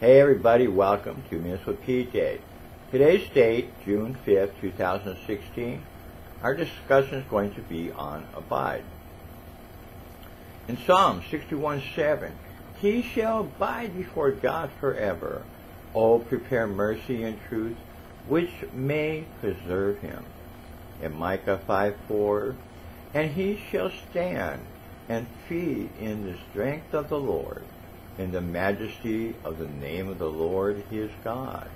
Hey everybody, welcome to with PJ. Today's date, June 5th, 2016. Our discussion is going to be on abide. In Psalm 61:7, He shall abide before God forever. Oh, prepare mercy and truth, which may preserve him. In Micah 5:4, And he shall stand and feed in the strength of the Lord in the majesty of the name of the Lord his God.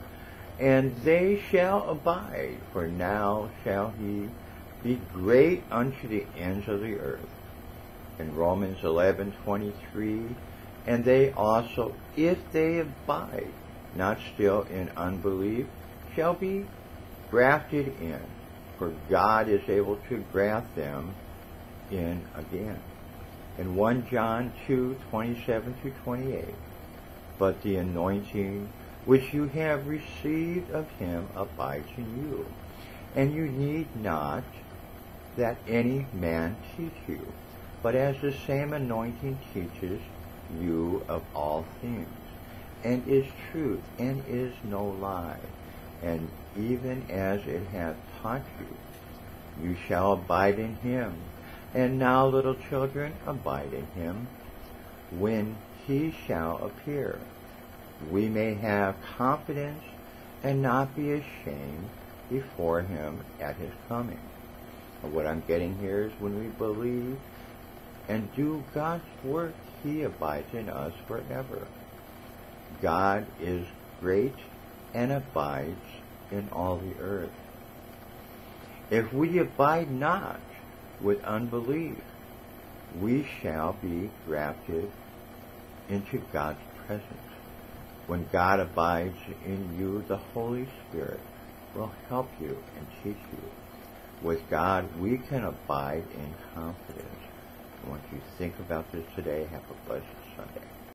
And they shall abide, for now shall he be great unto the ends of the earth. In Romans 11:23, and they also, if they abide, not still in unbelief, shall be grafted in, for God is able to graft them in again in 1 John 2, 27 to 28. But the anointing which you have received of him abides in you, and you need not that any man teach you, but as the same anointing teaches you of all things, and is truth, and is no lie, and even as it hath taught you, you shall abide in him, and now, little children, abide in him when he shall appear. We may have confidence and not be ashamed before him at his coming. What I'm getting here is when we believe and do God's work, he abides in us forever. God is great and abides in all the earth. If we abide not, with unbelief, we shall be grafted into God's presence. When God abides in you, the Holy Spirit will help you and teach you. With God, we can abide in confidence. I want you to think about this today. Have a blessed Sunday.